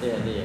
对呀对呀。